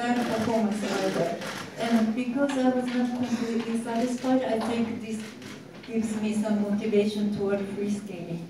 bad performance either. And because I was not completely satisfied, I think this gives me some motivation toward free skating.